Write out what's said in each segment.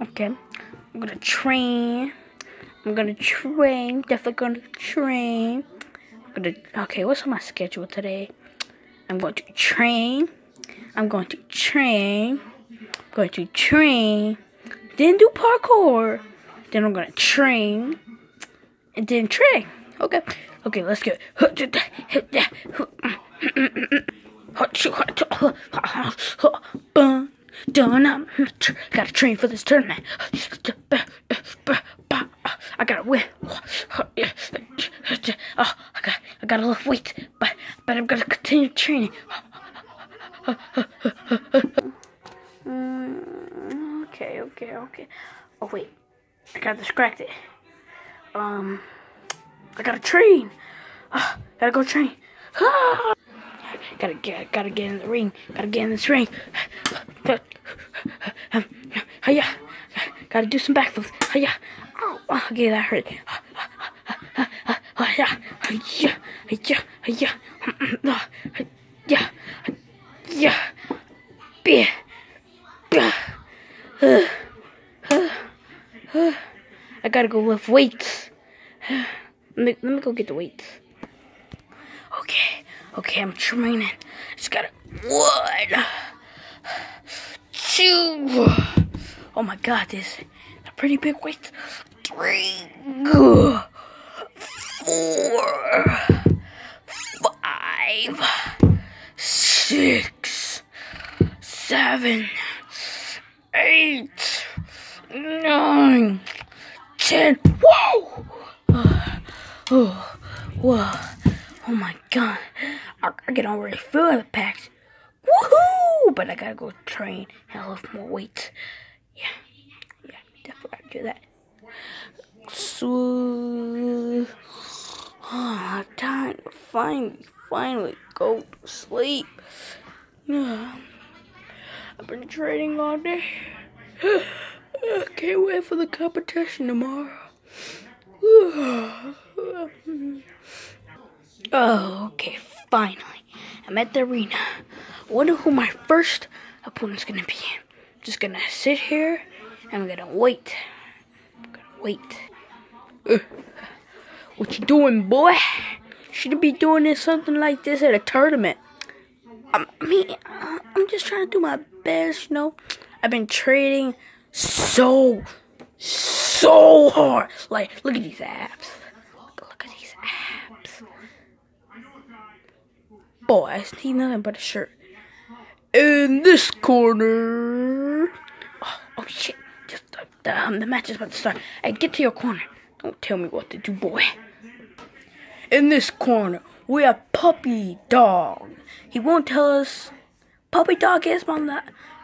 Okay. I'm gonna train. I'm gonna train. Definitely gonna train. I'm gonna. Okay, what's on my schedule today? I'm going to train. I'm going to train. I'm going to train. Then do parkour. Then I'm gonna train. And then train. Okay. Okay, let's go. Done. Gotta train for this tournament. I gotta win. Oh, I got, I got a little weight, but, but I'm gonna continue training. Mm, okay, okay, okay. Oh wait, I got distracted. Um, I gotta train. Uh, gotta go train. Gotta get, gotta get in the ring. Gotta get in this ring. Hiya. Gotta do some backflips. Hiya. Oh, okay, that hurt. Hiya. Hiya. Hiya. Hiya. Yeah. Yeah. Yeah. I gotta go lift weights. Let me, let me go get the weights. Okay, okay, I'm training. Just gotta one, two. Oh my god, this is a pretty big weight. Three, four, five, six, seven, eight, nine, ten. Whoa! Uh, oh, whoa. Oh my god. I, I can already feel the packs. Woohoo! But I gotta go train and lift more weights. Yeah. Yeah, definitely gotta do that. So, oh, time to finally, finally go to sleep. I've been training all day. I can't wait for the competition tomorrow. Oh, okay, finally. I'm at the arena. Wonder who my first opponent's gonna be. just gonna sit here and I'm gonna wait. I'm gonna wait. Uh, what you doing, boy? Shouldn't be doing this something like this at a tournament. I mean, I'm just trying to do my best, you know. I've been trading so, so hard. Like, look at these abs. I see nothing but a shirt. In this corner. Oh, oh shit. Just uh, the, um, the match is about to start. Hey, get to your corner. Don't tell me what to do, boy. In this corner, we have Puppy Dog. He won't tell us. Puppy Dog is my la-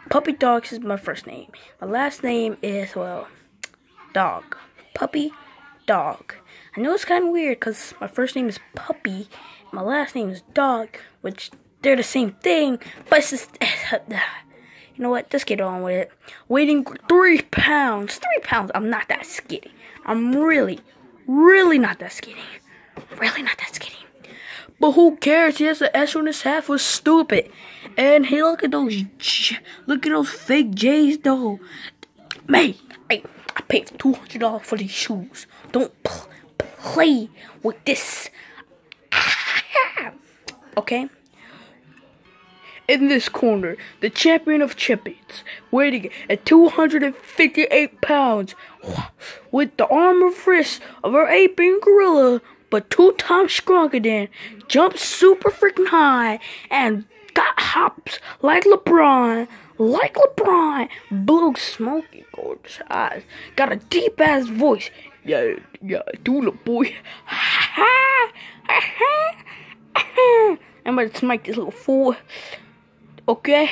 Puppy Dog is my first name. My last name is well, Dog. Puppy Dog. I know it's kind of weird because my first name is Puppy my last name is Dog, which they're the same thing, but it's just, you know what? Just get on with it. Weighing three pounds, three pounds. I'm not that skinny. I'm really, really not that skinny. Really not that skinny. But who cares? He has an S on his half was stupid. And hey, look at those, look at those fake J's though. I, I paid two hundred dollars for these shoes. Don't play with this. Okay? In this corner, the champion of champions, weighing at 258 pounds, with the arm of wrist of our aping gorilla, but two times stronger than, jumps super freaking high, and got hops like LeBron, like LeBron, blue smoky gorgeous eyes, got a deep ass voice. Yeah, yeah, do the boy. I'm gonna smite this little fool. Okay?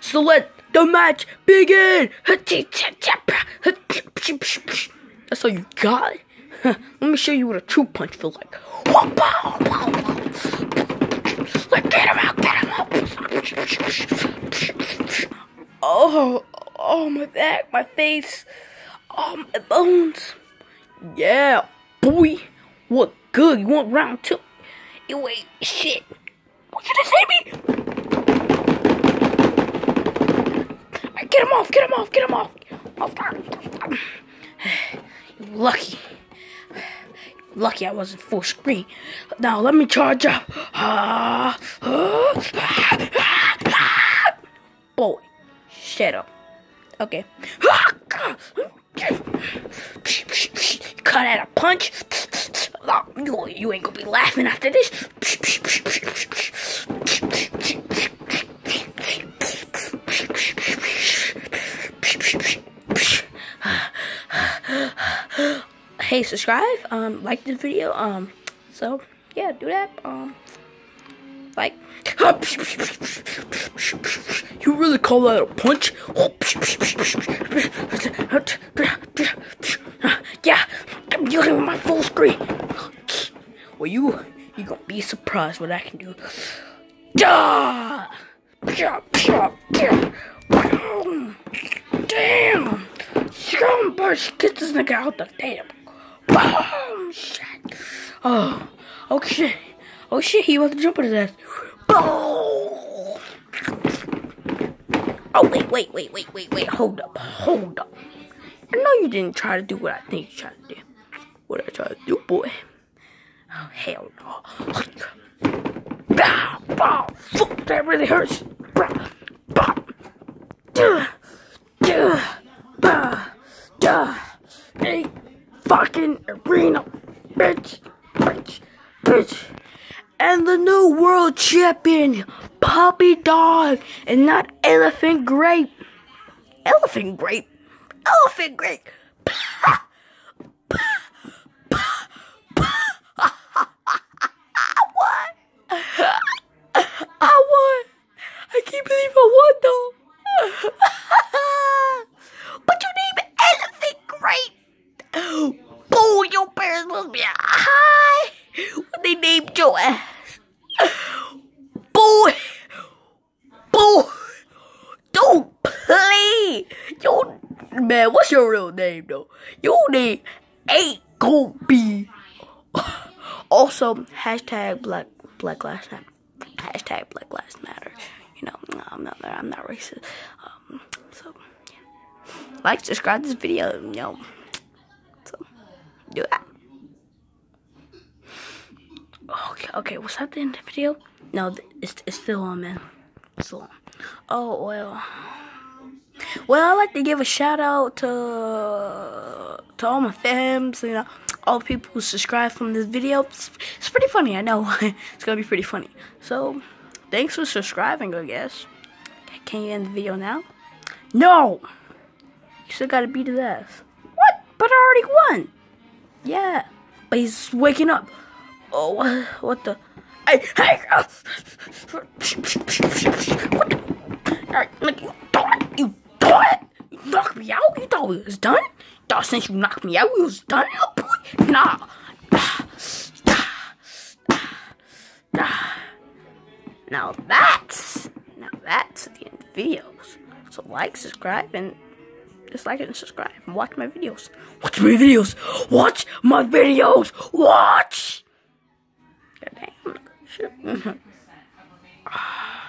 So let the match begin! That's all you got? Let me show you what a true punch feels. Like, Oh, oh, my back, my face, oh, my bones. Yeah, boy. What good? You want round two? You wait, shit. What you just hit me? Get him off, get him off, get him off. Oh, God. lucky. Lucky I wasn't full screen. Now let me charge up. Boy, shut up. Okay. Cut out a punch. You, ain't gonna be laughing after this. hey, subscribe, um, like this video, um, so, yeah, do that, um, like, you really call that a punch? Yeah, I'm using my full screen. Well, you, you gonna be surprised what I can do. Damn! Scumbag, get this nigga out the damn. Boom! Shit. Oh, oh shit. Oh shit, he about to jump his ass. Boom! Oh, wait, wait, wait, wait, wait, wait. Hold up, hold up. I know you didn't try to do what I think you tried to do. What I tried to do, boy. Oh, hell no. Bow, bow, fuck, that really hurts. Bow, bow. Duh, duh, bow, duh. Hey, fucking arena, bitch, bitch, bitch. And the new world champion, Puppy Dog, and not Elephant Grape. Elephant Grape? Elephant Grape! what? I won! I can't believe I won though! but you name Elephant Grape! Boy, your parents must be high when they named your ass. Boy! Boy! Don't play! You, man, what's your real name though? Your name ain't gonna be. Also, hashtag Black Black Lives Matter. Hashtag Black Lives Matter. You know, I'm not I'm not racist. Um, so, yeah. like, subscribe this video. You know, so do that. Okay, okay, was that the end of the video? No, it's, it's still on, man. It's still on. Oh, well. Well, I'd like to give a shout out to to all my fans, you know, all the people who subscribe from this video. It's, it's pretty funny, I know. it's gonna be pretty funny. So, thanks for subscribing, I guess. Can you end the video now? No! You still gotta beat his ass. What? But I already won! Yeah. But he's waking up. Oh, what, the? Hey, hey! Uh, what the? Alright, look, you thought, you thought, you knocked me out? You thought we was done? Thought since you knocked me out, we was done, little boy? Nah. Now that's, now that's the end of the videos. So like, subscribe, and just like it and subscribe, and watch my videos. Watch my videos! Watch my videos! Watch! Shit.